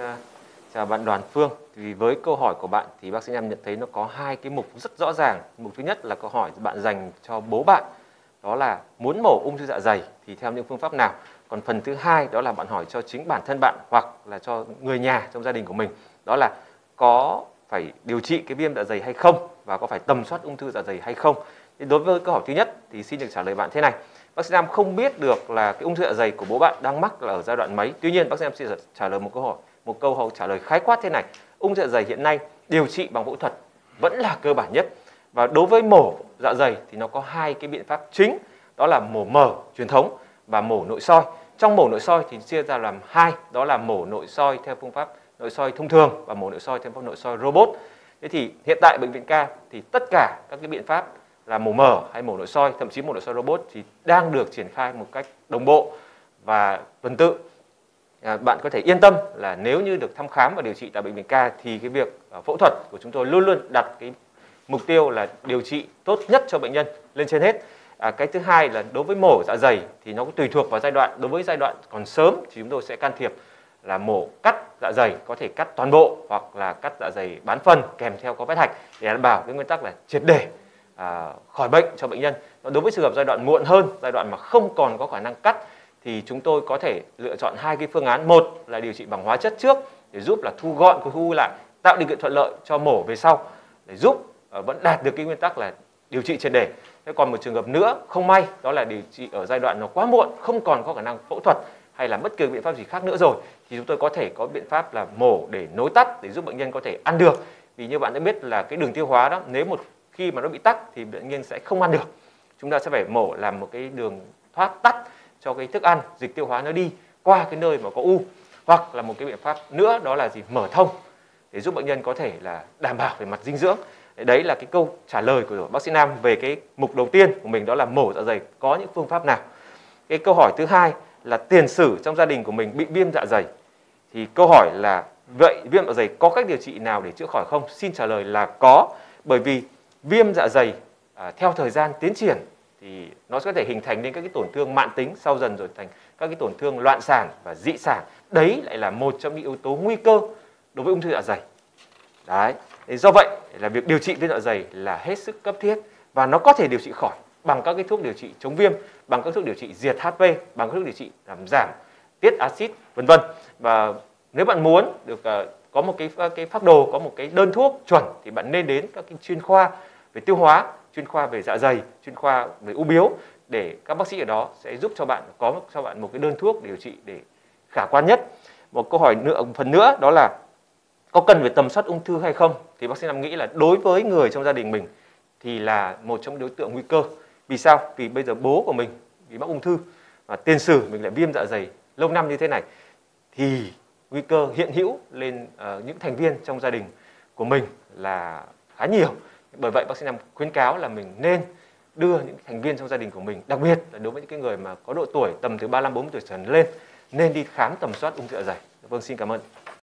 À, chào bạn Đoàn Phương. Thì với câu hỏi của bạn thì bác sĩ Nam nhận thấy nó có hai cái mục rất rõ ràng. Mục thứ nhất là câu hỏi bạn dành cho bố bạn. Đó là muốn mổ ung thư dạ dày thì theo những phương pháp nào? Còn phần thứ hai đó là bạn hỏi cho chính bản thân bạn hoặc là cho người nhà trong gia đình của mình. Đó là có phải điều trị cái viêm dạ dày hay không và có phải tầm soát ung thư dạ dày hay không. Thì đối với câu hỏi thứ nhất thì xin được trả lời bạn thế này. Bác sĩ Nam không biết được là cái ung thư dạ dày của bố bạn đang mắc là ở giai đoạn mấy. Tuy nhiên bác sĩ Nam sẽ trả lời một câu hỏi, một câu hỏi trả lời khái quát thế này. Ung dạ dày hiện nay điều trị bằng phẫu thuật vẫn là cơ bản nhất. Và đối với mổ dạ dày thì nó có hai cái biện pháp chính, đó là mổ mở truyền thống và mổ nội soi. Trong mổ nội soi thì chia ra làm hai, đó là mổ nội soi theo phương pháp nội soi thông thường và mổ nội soi theo phương pháp nội soi robot. Thế thì hiện tại bệnh viện ca thì tất cả các cái biện pháp là mổ mở hay mổ nội soi, thậm chí mổ nội soi robot thì đang được triển khai một cách đồng bộ và tuần tự. À, bạn có thể yên tâm là nếu như được thăm khám và điều trị tại bệnh viện ca thì cái việc à, phẫu thuật của chúng tôi luôn luôn đặt cái mục tiêu là điều trị tốt nhất cho bệnh nhân lên trên hết. À, cái thứ hai là đối với mổ dạ dày thì nó cũng tùy thuộc vào giai đoạn. Đối với giai đoạn còn sớm thì chúng tôi sẽ can thiệp là mổ cắt dạ dày có thể cắt toàn bộ hoặc là cắt dạ dày bán phần kèm theo có vết hạch để đảm bảo cái nguyên tắc là triệt để à, khỏi bệnh cho bệnh nhân. Đối với trường hợp giai đoạn muộn hơn, giai đoạn mà không còn có khả năng cắt thì chúng tôi có thể lựa chọn hai cái phương án. Một là điều trị bằng hóa chất trước để giúp là thu gọn khối u lại, tạo điều kiện thuận lợi cho mổ về sau để giúp ờ, vẫn đạt được cái nguyên tắc là điều trị triệt để. Thế còn một trường hợp nữa không may đó là điều trị ở giai đoạn nó quá muộn, không còn có khả năng phẫu thuật hay là bất kỳ biện pháp gì khác nữa rồi thì chúng tôi có thể có biện pháp là mổ để nối tắt để giúp bệnh nhân có thể ăn được. Vì như bạn đã biết là cái đường tiêu hóa đó nếu một khi mà nó bị tắc thì bệnh nhân sẽ không ăn được chúng ta sẽ phải mổ làm một cái đường thoát tắt cho cái thức ăn dịch tiêu hóa nó đi qua cái nơi mà có u. Hoặc là một cái biện pháp nữa đó là gì? Mở thông để giúp bệnh nhân có thể là đảm bảo về mặt dinh dưỡng. Đấy là cái câu trả lời của bác sĩ Nam về cái mục đầu tiên của mình đó là mổ dạ dày. Có những phương pháp nào? Cái câu hỏi thứ hai là tiền sử trong gia đình của mình bị viêm dạ dày. Thì câu hỏi là vậy viêm dạ dày có cách điều trị nào để chữa khỏi không? Xin trả lời là có bởi vì viêm dạ dày à, theo thời gian tiến triển thì nó có thể hình thành nên các cái tổn thương mạn tính sau dần rồi thành các cái tổn thương loạn sản và dị sản đấy lại là một trong những yếu tố nguy cơ đối với ung thư dạ dày. Đấy thì do vậy là việc điều trị viêm dạ dày là hết sức cấp thiết và nó có thể điều trị khỏi bằng các cái thuốc điều trị chống viêm bằng các thuốc điều trị diệt HP bằng các thuốc điều trị làm giảm tiết axit vân vân. Và nếu bạn muốn được uh, có một cái ờ, cái phác đồ có một cái đơn thuốc chuẩn thì bạn nên đến các cái chuyên khoa về tiêu hóa chuyên khoa về dạ dày chuyên khoa về u biếu để các bác sĩ ở đó sẽ giúp cho bạn có cho bạn một cái đơn thuốc điều trị để khả quan nhất. Một câu hỏi nữa một phần nữa đó là có cần phải tầm soát ung thư hay không? Thì bác sĩ nam nghĩ là đối với người trong gia đình mình thì là một trong đối tượng nguy cơ. Vì sao? Vì bây giờ bố của mình bị mắc ung thư và tiền sử mình lại viêm dạ dày lâu năm như thế này thì nguy cơ hiện hữu lên uh, những thành viên trong gia đình của mình là khá nhiều bởi vậy bác sĩ Nam khuyến cáo là mình nên đưa những thành viên trong gia đình của mình, đặc biệt là đối với những cái người mà có độ tuổi tầm từ 35 40 tuổi trở lên, nên đi khám tầm soát ung thư dạ dày. Vâng xin cảm ơn.